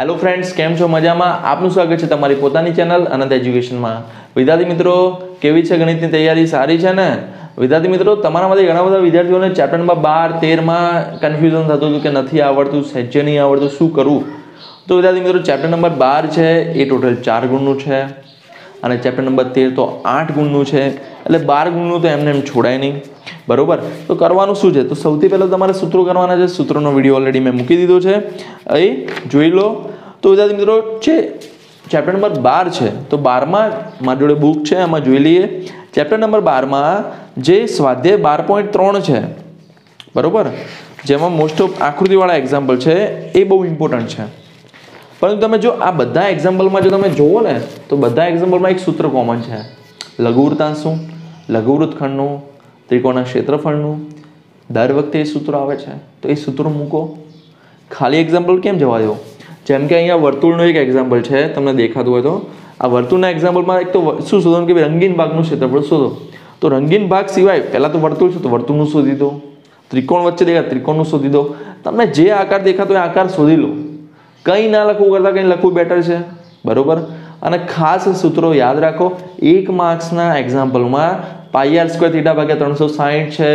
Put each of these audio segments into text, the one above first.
Hello friends કેમ છો? મજામાં? આપનું સ્વાગત છે તમારી પોતાની ચેનલ અનંત એજ્યુકેશનમાં. વિદ્યાર્થી મિત્રો, કેવી છે ગણિતની તૈયારી? સારી છે ને? વિદ્યાર્થી મિત્રો, તમારામાંથી ઘણા બધા વિદ્યાર્થીઓને ચેપ્ટરમાં બાર, તેરમાં કન્ફ્યુઝન થતું હતું કે નથી આવડતું, સહેજે નહીં આવડતું, શું કરવું તો વિદ્યાર્થી મિત્રો, ચેપ્ટર નંબર બાર છે, એ ટોટલ ચાર ગુણનું છે. અને ચેપ્ટર નંબર તેર તો આઠ ગુણનું છે. એટલે બાર ગુણનું તો એમને એમ છોડાય નહીં. બરોબર? તો કરવાનું શું છે? તો સૌથી પહેલાં તમારે સૂત્રો કરવાના છે. સૂત્રોનો વીડિયો ઓલરેડી મેં મૂકી દીધો છે. એ જોઈ લો. તો વિદ્યાર્થી મિત્રો છે ચેપ્ટર નંબર બાર છે, તો બારમાં મારી જોડે બુક છે એમાં જોઈ લઈએ. ચેપ્ટર નંબર બારમાં જે સ્વાધ્યાય બાર પોઈન્ટ ત્રણ છે, બરોબર? જેમાં મોસ્ટ ઓફ આકૃતિવાળા એક્ઝામ્પલ છે, એ બહુ ઇમ્પોર્ટન્ટ છે. પરંતુ તમે જો આ બધા એક્ઝામ્પલમાં જો તમે જુઓ ને, તો બધા એક્ઝામ્પલમાં એક સૂત્ર કોમન છે. લઘુવૃતા શું લઘુવૃત્તખંડનું, ત્રિકોણના ક્ષેત્રફળનું, દર વખતે એ સૂત્રો આવે છે. તો એ સૂત્રો મૂકો. ખાલી એક્ઝામ્પલ કેમ જવા દો? જેમ કે અહીંયા વર્તુળનું એક એક્ઝામ્પલ છે, તમને દેખાતું હોય તો. આ વર્તુળના એક્ઝામ્પલમાં એક તો શું શોધવાનું કે રંગીન ભાગનું ક્ષેત્રફળ શોધો. તો રંગીન ભાગ સિવાય પહેલાં તો વર્તુળ છે, તો વર્તુળનું શોધી દો. ત્રિકોણ વચ્ચે દેખાય, ત્રિકોણનું શોધી દો. તમને જે આકાર દેખાતો એ આકાર શોધી લો. કંઈ ના લખવું કરતાં કંઈ લખવું બેટર છે? બરાબર? અને ખાસ સૂત્રો યાદ રાખો, એક માર્ક્સના એક્ઝામ્પલમાં પાઈ આર સ્ક્વેર થીટા ભાગ્યા ત્રણસો સાહીઠ છે,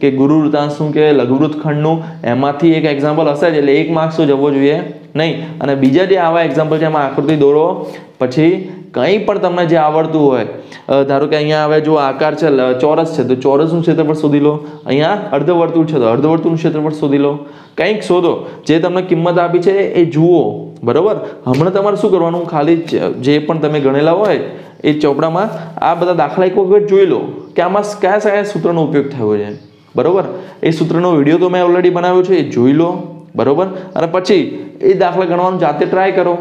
કે ગુરુ વૃત્તાંશનું કે લઘુવૃત ખંડનું એમાંથી એક એક્ઝામ્પલ હશે જ, એટલે એક માર્ક્સ તો જવો જોઈએ. નહીં. અને બીજા જે આવા એક્ઝામ્પલ છે, એમાં આકૃતિ દોરો. પછી કંઈ પણ તમને જે આવડતું હોય ધારો કે અહીંયા હવે જો આકાર છે ચોરસ છે, તો ચોરસનું ક્ષેત્રફળ શોધી લો. અહીંયા અર્ધવર્તુળ છે, તો અર્ધવર્તુળનું ક્ષેત્રફળ શોધી લો. કંઈક શોધો. જે તમને કિંમત આપી છે, એ જુઓ. બરોબર? હમણાં તમારે શું કરવાનું? ખાલી જે પણ તમે ગણેલા હોય, એ ચોપડામાં આ બધા દાખલા એક વખત જોઈ લો કે આમાં કયા કયા સૂત્રનો ઉપયોગ થયો છે. બરોબર? એ સૂત્રનો વીડિયો તો મેં ઓલરેડી બનાવ્યો છે, એ જોઈ લો. બરોબર? અને પછી એ દાખલા ગણવાનું જાતે ટ્રાય કરો.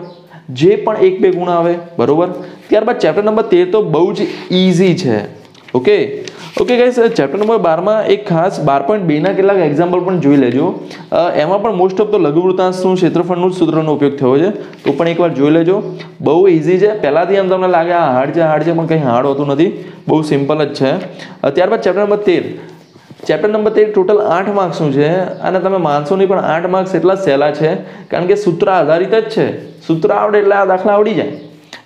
જે પણ એક બે ગુણ આવે, બરોબર? ત્યારબાદ ચેપ્ટર નંબર તેર તો બહુ જ ઇઝી છે. Okay okay guys chapter number બારમાં એક ખાસ બાર પોઈન્ટ બેના કેટલાક એક્ઝામ્પલ પણ જોઈ લેજો. એમાં પણ મોસ્ટ ઓફ તો લઘુવૃતાંશનું ક્ષેત્રફળનું જ સૂત્રનો ઉપયોગ થયો છે? તો પણ એકવાર જોઈ લેજો. બહુ ઇઝી છે. પહેલાંથી એમ તમને લાગે, આ હાર્ડ છે હાર્ડ છે પણ કંઈ હાર્ડ હોતું નથી. બહુ સિમ્પલ જ છે. ત્યારબાદ ચેપ્ટર નંબર તેર. ચેપ્ટર નંબર તેર ટોટલ આઠ માર્ક્સનું છે. અને તમે માનશો પણ આઠ માર્ક્સ એટલા સહેલા છે, કારણ કે સૂત્ર આધારિત જ છે. સૂત્ર આવડે એટલે આ દાખલા આવડી જાય.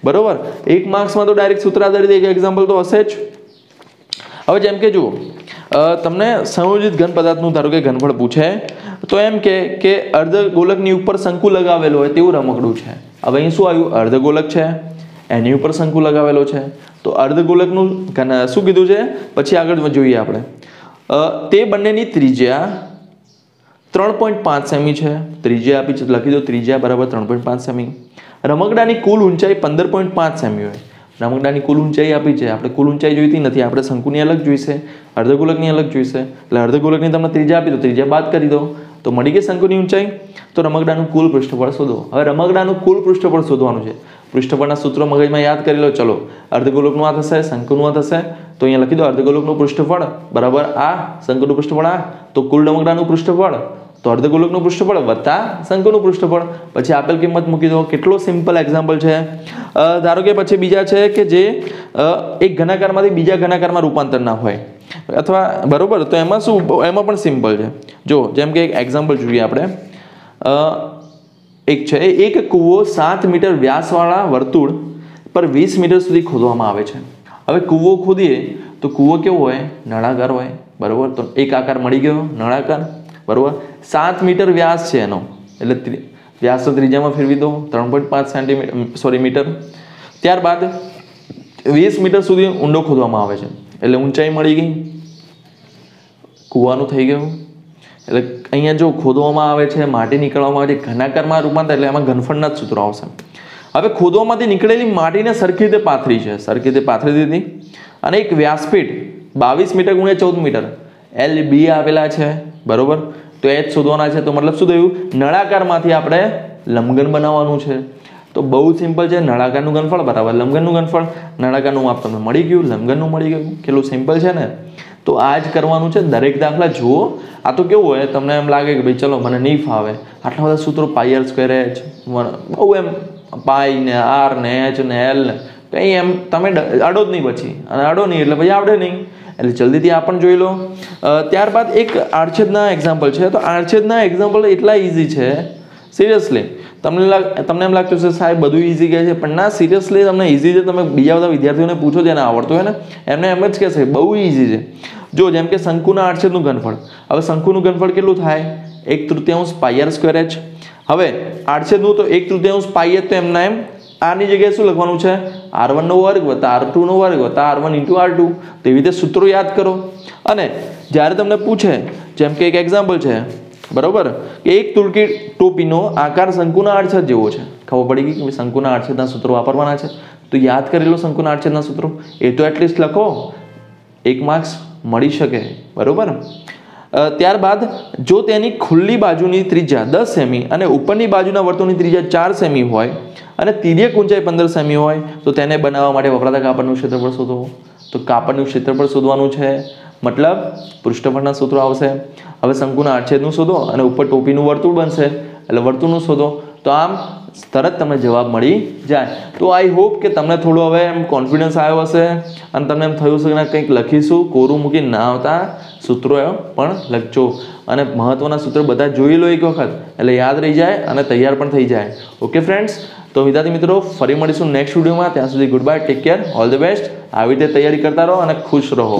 બરોબર? એક માર્ક્સમાં તો ડાયરેક્ટ સૂત્ર આધારિત એક એક્ઝામ્પલ તો હશે જ. હવે જેમ કે જુઓ તમને સંયોજિત ઘન પદાર્થનું, ધારો કે ઘનફળ પૂછે, તો એમ કે કે અર્ધગોલકની ઉપર શંકુ લગાવેલો હોય તેવું રમકડું છે. હવે અહીં શું આવ્યું? અર્ધગોલક છે. એની ઉપર શંકુ લગાવેલો છે. તો અર્ધગોલકનું ઘન શું કીધું છે? પછી આગળ જોઈએ આપણે. તે બંનેની ત્રિજ્યા ત્રણ પોઈન્ટ પાંચ સેમી છે. ત્રિજ્યા આપી છે, લખી દો ત્રિજ્યા બરાબર ત્રણ પોઈન્ટ પાંચ સેમી. રમકડાની કુલ ઊંચાઈ પંદર પોઈન્ટ પાંચ સેમી હોય. રમકડાની કુલ ઊંચાઈ આપી છે. આપણે કુલ ઊંચાઈ જોઈતી નથી, આપણે શંકુની અલગ જોઈશે, અર્ધગોલકની અલગ જોઈશે. એટલે અર્ધગોલકની તમને ત્રિજ્યા આપી દો, ત્રિજ્યા બાદ કરી દો. તો મળી ગઈ શંકુની ઊંચાઈ? તો રમકડાનું કુલ પૃષ્ઠફળ શોધો. હવે રમકડાનું કુલ પૃષ્ઠફળ શોધવાનું છે. પૃષ્ઠફળના સૂત્રો મગજમાં યાદ કરી લો. ચલો, અર્ધગોલકનું આ થશે, શંકુનું આ થશે. તો અહીંયા લખી દો, અર્ધગોલકનું પૃષ્ઠફળ બરાબર? આ શંકુનું પૃષ્ઠફળ આ. તો કુલ ડમકડાનું પૃષ્ઠફળ તો અર્ધગોલકનું પૃષ્ઠફળ વત્તા શંકુનું પૃષ્ઠફળ પછી આપેલ કિંમત મૂકી દો. કેટલો સિમ્પલ એક્ઝામ્પલ છે? ધારો કે પછી બીજા છે કે જે એક ઘનાકારમાંથી બીજા ઘનાકારમાં રૂપાંતર ના હોય. અથવા, બરોબર? તો એમાં શું, એમાં પણ સિમ્પલ છે. જો, જેમ કે એક એક્ઝામ્પલ જોઈએ આપણે. એક છે, એક કૂવો સાત મીટર વ્યાસવાળા વર્તુળ પર વીસ મીટર સુધી ખોદવામાં આવે છે. હવે કૂવો ખોદીએ તો કૂવો કેવો હોય? નળાકાર હોય. બરાબર? તો એક આકાર મળી ગયો, નળાકાર. બરાબર? સાત મીટર વ્યાસ છે એનો. એટલે વ્યાસ તો ત્રીજામાં ફેરવી દો ત્રણ પોઈન્ટ પાંચ સેન્ટીમીટર સોરી, મીટર. ત્યારબાદ વીસ મીટર સુધી ઊંડો ખોદવામાં આવે છે. એટલે ઊંચાઈ મળી ગઈ. કૂવાનું થઈ ગયું. એટલે અહીંયા જો ખોદવામાં આવે છે, માટી નીકળવામાં આવે છે, ઘનાકારમાં રૂપાંતર, એટલે એમાં ઘનફળના જ સૂત્રો આવશે. હવે ખોદવામાંથી નીકળેલી માટીને સરખી રીતે પાથરી છે. સરખી રીતે પાથરી દીધી. અને એક વ્યાસપીઠ, બાવીસ મીટર ગુણ્યા ચૌદ મીટર. એલ બી આપેલા છે. બરોબર? તો એ જ શોધવાના છે. તો મતલબ શું થયું? નળાકારમાંથી આપણે લંબઘન બનાવવાનું છે. તો બહુ સિમ્પલ છે. નળાકારનું ઘનફળ, બરાબર. લંબઘનનું ઘનફળ, નળાકારનું માપ તમને મળી ગયું. લંબઘનનું મળી ગયું. કેટલું સિમ્પલ છે ને? તો આ જ કરવાનું છે. દરેક દાખલા જુઓ. આ તો કેવું હોય, તમને એમ લાગે કે ભાઈ ચલો, મને નહીં ફાવે આટલા બધા સૂત્રો પાયર સ્ક્વેર એચ બહુ એમ પાઈ ને આર ને એચ ને એલ ને. કંઈ એમ તમે અડો જ નહીં પછી. અને અડો નહીં એટલે પછી આવડે નહીં. એટલે જલ્દીથી આ પણ જોઈ લો. ત્યારબાદ એક આડછેદના એક્ઝામ્પલ છે. તો આડછેદના એક્ઝામ્પલ એટલા ઇઝી છે. સિરિયસલી તમને લાગ, તમને એમ લાગતું છે સાહેબ, બધું ઇઝી કહે છે. પણ ના સિરિયસલી તમને ઇઝી છે. તમે બીજા બધા વિદ્યાર્થીઓને પૂછો જેને આવડતું હોય ને, એમને એમ જ કહેશે, બહુ ઇઝી છે. જો, જેમ કે શંકુના આઠસેદનું ઘનફળ. હવે શંકુનું ઘનફળ કેટલું થાય? એક તૃતીયાંશ પાયર સ્ક્વેર એચ હવે આઠસેદનું તો એક તૃતીયાંશ એચ તો એમના એમ આની જગ્યાએ શું લખવાનું છે? આર વનનો વર્ગ વત્તા આર ટુનો વર્ગ વત્તા R one into R two તેવી રીતે સૂત્રો યાદ કરો. અને જ્યારે તમને પૂછે, જેમ કે એક એક્ઝામ્પલ છે બરોબર? એક તુલકી ટોપીનો આકાર શંકુના આડછેદ જેવો છે. ખબર પડી ગઈ કે શંકુના આડછેદના સૂત્રો વાપરવાના છે? તો યાદ કરી લો શંકુના આડછેદના સૂત્રો. એ તો એટલીસ્ટ લખો. એક માર્ક્સ મળી શકે. બરોબર? ત્યારબાદ જો તેની ખુલ્લી બાજુની ત્રિજ્યા દસ સેમી અને ઉપરની બાજુના વર્તુળની ત્રિજ્યા ચાર સેમી હોય અને તિર્યક ઊંચાઈ પંદર સેમી હોય, તો તેને બનાવવા માટે વપરાતા કાપડનું ક્ષેત્રફળ શોધો. તો કાપડનું ક્ષેત્રફળ શોધવાનું છે. મતલબ પૃષ્ઠફળના સૂત્રો આવશે. હવે શંકુના આડછેદનું શોધો અને ઉપર ટોપીનું વર્તુળ બનશે. એટલે વર્તુળનું શોધો. તો આમ તરત તમને જવાબ મળી જાય. તો આઈ હોપ કે તમને થોડું હવે એમ કોન્ફિડન્સ આવ્યો હશે અને તમને એમ થયું છે કે કંઈક લખીશું, કોરું મૂકી ના આવતા સૂત્રો પણ લખજો. અને મહત્વના સૂત્રો બધા જોઈ લો એક વખત. એટલે યાદ રહી જાય અને તૈયાર પણ થઈ જાય. ઓકે ફ્રેન્ડ્સ તો વિદ્યાર્થી મિત્રો, ફરી મળીશું નેક્સ્ટ વિડીયોમાં ત્યાં સુધી good bye take care all the best આવી રીતે તૈયારી કરતા રહો અને ખુશ રહો.